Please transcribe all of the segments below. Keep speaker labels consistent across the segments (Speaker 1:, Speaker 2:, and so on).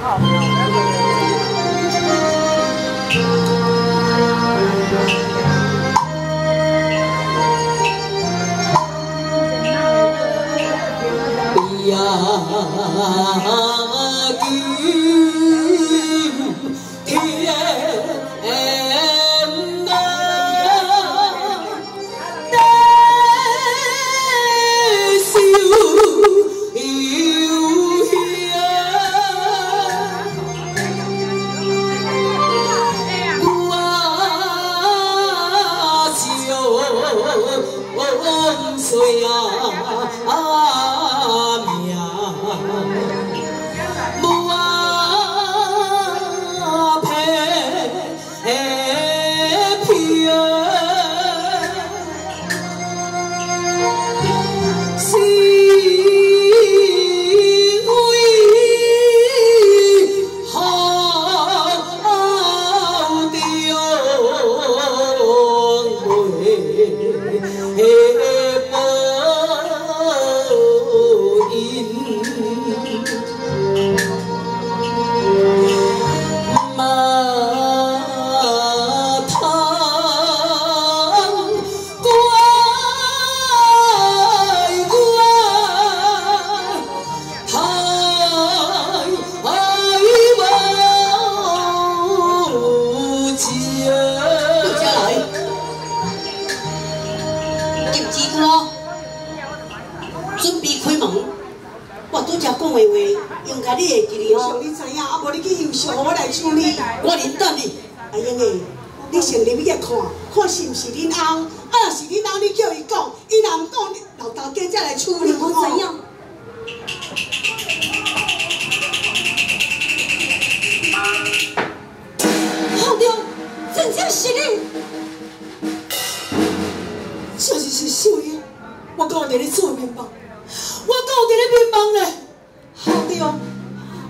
Speaker 1: Yeah, yeah, yeah.
Speaker 2: 准备开门。我拄则讲的话，应该你会记哩哦。
Speaker 3: 你知影，啊无你去休息，我来处理。
Speaker 2: 我连等你，
Speaker 3: 阿英诶，你先入去看，看是毋是恁翁，啊若是恁翁，你叫伊讲，伊若唔讲，老豆家才来处理我怎
Speaker 4: 样？好了，真正是你，
Speaker 1: 就是是秀英，我讲的你做明白。我搁有伫咧梦咧。
Speaker 4: 好着，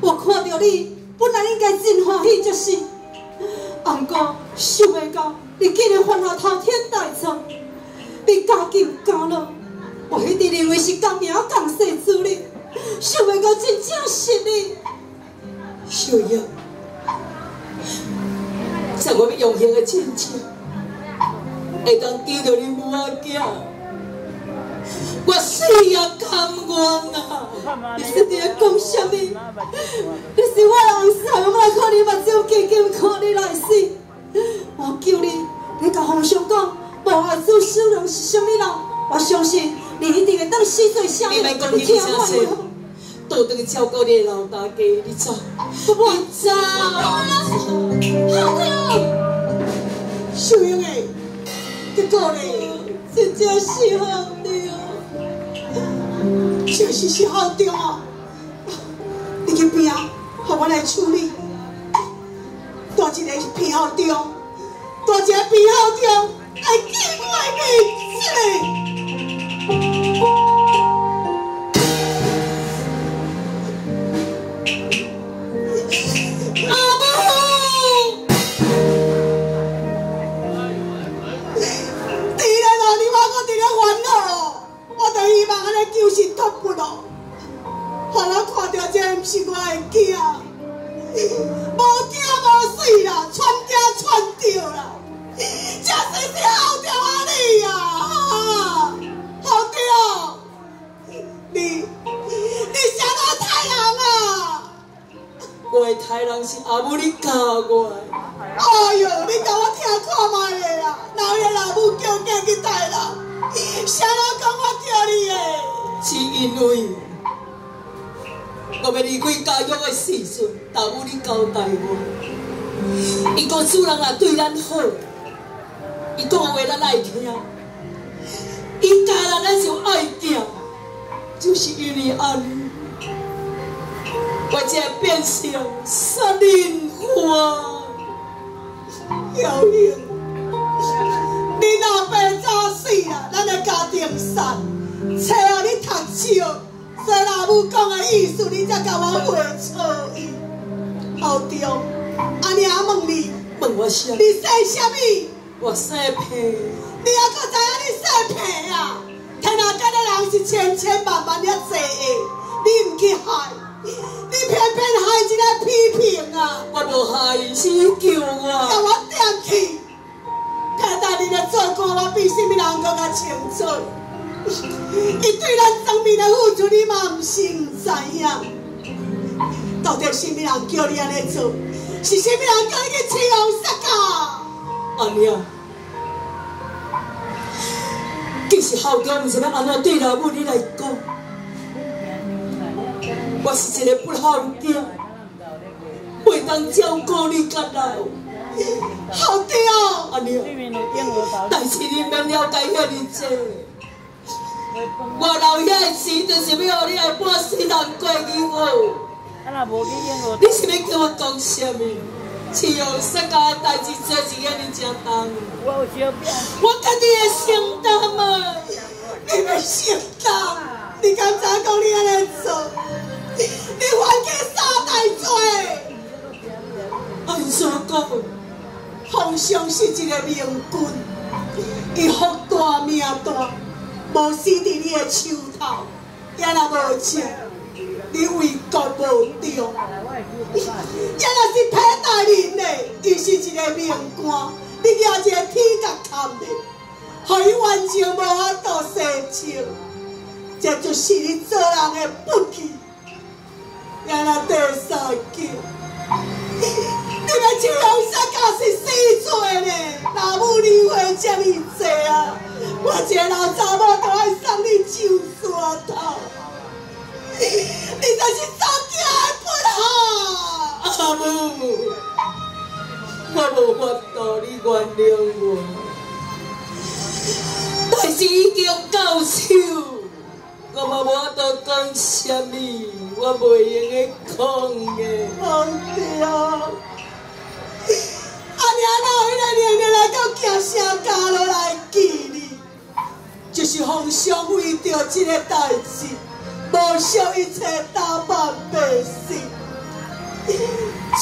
Speaker 4: 我看着你，本来应该真欢喜，就是，
Speaker 5: 阿公
Speaker 4: 想袂到你竟然犯下滔天大错，
Speaker 5: 你
Speaker 4: 家境高了，我
Speaker 5: 一直认为
Speaker 4: 是共名共
Speaker 5: 姓之女，想
Speaker 4: 袂到真正是你，
Speaker 1: 小英。怎们永心的亲情，会当丢着你母爱？我死也甘愿啊！你是在讲什么？
Speaker 4: 你是我的红丝，我
Speaker 5: 看
Speaker 4: 你目睭给紧看你来死。我求你，你跟皇上讲，不阿祖死人是什物人？我相信你一定会当死在下你来讲听话。
Speaker 1: 都等去照顾你老大家，你走，
Speaker 4: 我
Speaker 1: 走。
Speaker 3: 秀英诶，结果呢？
Speaker 1: 真正适合你哦。
Speaker 3: 确实是好重哦。你去边啊，我来处理。大一个是偏好重，大一个偏好重，来见我的面子。
Speaker 1: 的人是阿母你教我。
Speaker 3: 哎呦，你甲我听看卖个啦，老个老母叫囝去杀啦，啥人讲我叫你的？
Speaker 1: 是因为我要离开家乡的时阵，阿母你交代我，伊讲主人也对咱好，伊讲话咱爱听，伊教咱咱就爱听，就是因为安尼。我者变成杀人犯。
Speaker 3: 姚英，你若爸早死啊，咱的家庭散，找啊你读书，做老母讲的意思，你才甲我回错伊。好刁，阿娘问你，
Speaker 1: 问我啥？你姓
Speaker 3: 啥物？
Speaker 1: 我姓皮。
Speaker 3: 你阿搁知影你姓皮啊？天下间的人是千千万万了济的，你唔去害。偏偏害一个批评啊！
Speaker 1: 我无害，是你救我。甲我
Speaker 3: 点起，看到你的做官，我比甚物人更加清楚。伊对咱当面的付出，你嘛毋是毋知影。到底甚物人叫你安尼做？是甚物人叫你去青红色噶？
Speaker 1: 阿娘，其是孝哥毋是要安怎对老母你来讲？我是一个不好的囝，袂当照顾你甲老。
Speaker 3: 好对哦，
Speaker 1: 阿娘，但是你免了解遐尼济。我老遐的钱，就是要互你来半世人过日子。你是要叫我讲什么？是用世界的代志做一个你正当，我家己会承担嘛！
Speaker 3: 你要承担，你敢知讲你安尼做？你犯下三大罪。
Speaker 1: 按怎讲？
Speaker 3: 皇上是一个明君，伊福大命大，无死伫你的手头，也若无正，你为国无忠，也若是歹大人呢，伊是一个命官，你举一个天甲砍的，互伊完全无法度生情，这就是你做人的不义，也若第三句。你们金龙山家是死罪呢，老母离婚这么济啊，我一个老查某都爱送你上山头，你就是走家的不好。
Speaker 1: 阿母，我无法度你原谅我，但是已经到手，我嘛无法度讲什么，我袂用的讲的。
Speaker 3: 好对啊！阿娘哪有迄个娘娘来到行声家落来见你？就是皇上为着这个代志，无惜一切打扮百姓，带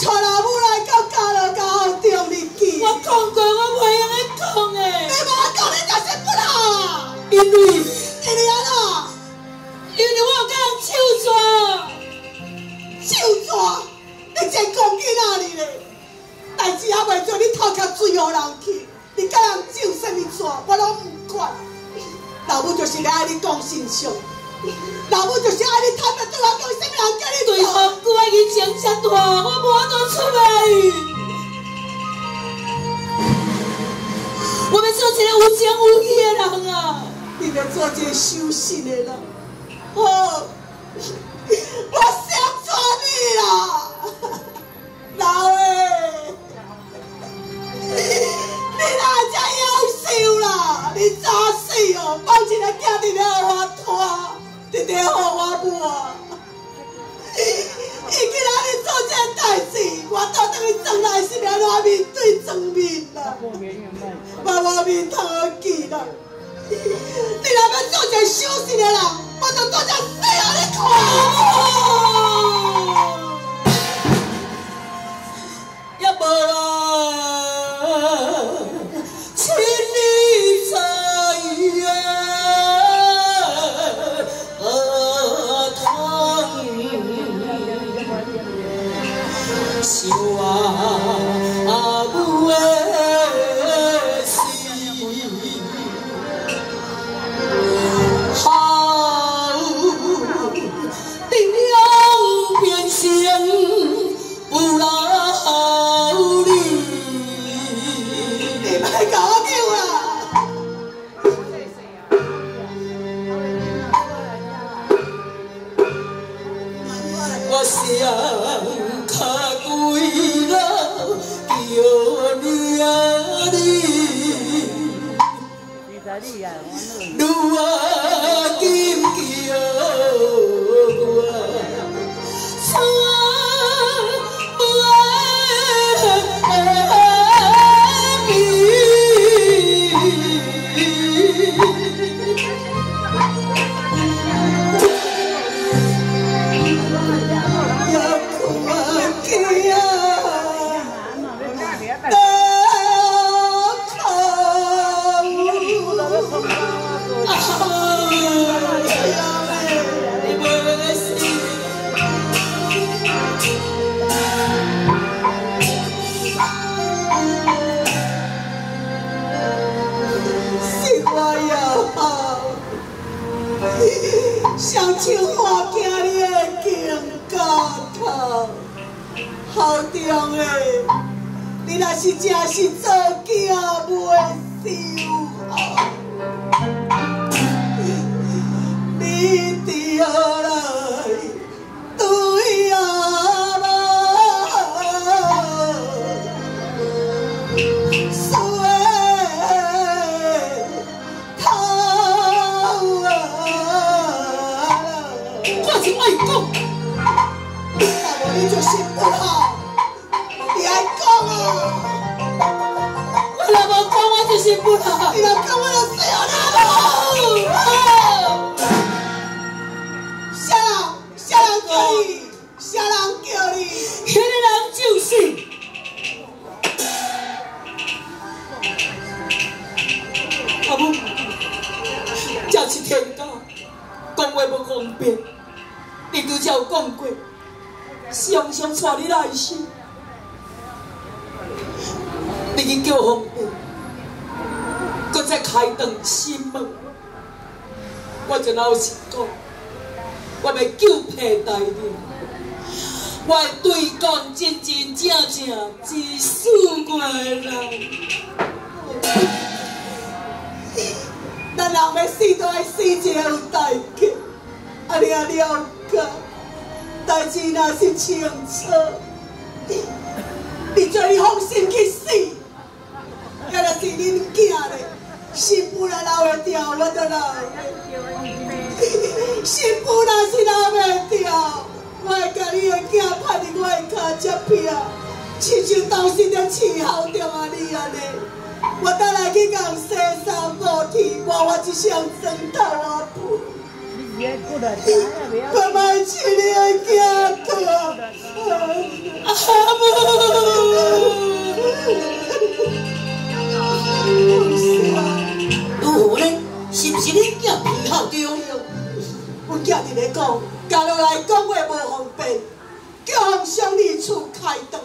Speaker 3: 老母来到家落家后中你
Speaker 1: 见。我讲过，我袂用的讲你的，无
Speaker 3: 讲你就是不啦，
Speaker 1: 因为因
Speaker 3: 为安怎？
Speaker 1: 手抓。
Speaker 3: 手抓，你真讲去哪里咧？代志还未做，你头壳水互人去，你甲人手什么抓，我拢毋管。老母就是爱你讲真相，老母就是爱你坦白对我讲，什么人叫你
Speaker 1: 对做？方过来伊情遮大，我无法度出来。我要做一个有情有义的人啊！
Speaker 3: 你要做一个守信的人，好，我想抓你啦，老诶，你哪遮优秀啦？你早死哦，放一个囝直直互我拖，直直互我摸。伊今仔日做这代志，我到等于转来是要怎面对正面啦？我无面通好见啦！你若要做一个守信的人，我就做只死互你看。
Speaker 1: 也无啊，千里在呀，何通是我我想卡跪了，叫你啊你，女啊金叫
Speaker 3: 想像花镜你的金高头，好重的，你若是真是做囝袂死。
Speaker 1: 讲，我就是不好。你若
Speaker 3: 讲，我就死了。啥人？啥人
Speaker 1: 叫你？
Speaker 3: 啥人叫你？
Speaker 1: 那个人就是。阿母，这是天道，讲话不方便，你拄才有讲过。常常带你来时，你去叫方便，搁再开灯心门，我就老实讲，我要救皮大人，我对讲真真正正只属我人。
Speaker 3: 咱人要死都要死一个有代价，啊你啊了解。代志若是清楚，你叫你放心去死，也若是恁囝嘞，心不若留会掉，我就留。心不若是留袂掉，我会甲你的囝拍伫我的脚接片，亲像当时在伺候着啊你安尼。我倒来去共洗衫抹地，抹我一双床头啊布。爸爸亲你的家哥，
Speaker 1: 阿如
Speaker 2: 是不是你囝皮好中？
Speaker 3: 我囝伫咧讲，家落来讲话无方便，叫向乡里厝开灯，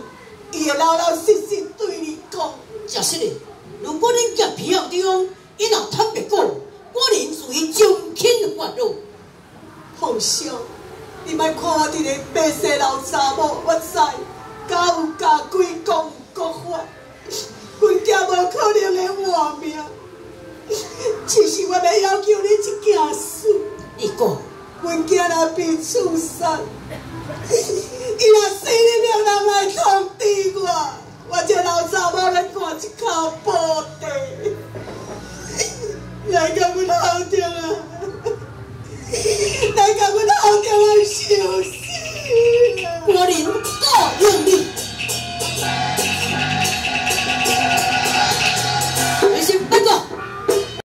Speaker 3: 伊会老老实实对你讲。
Speaker 2: 假实的，如果恁囝皮好中，伊若坦白讲，我宁属于将亲发怒。
Speaker 3: 放心，你莫看我伫个白色老查某，我知，敢有家几讲国法，阮囝无可能会活命。只是我要要求你一件事，
Speaker 2: 你讲，
Speaker 3: 阮囝若被处杀，伊若死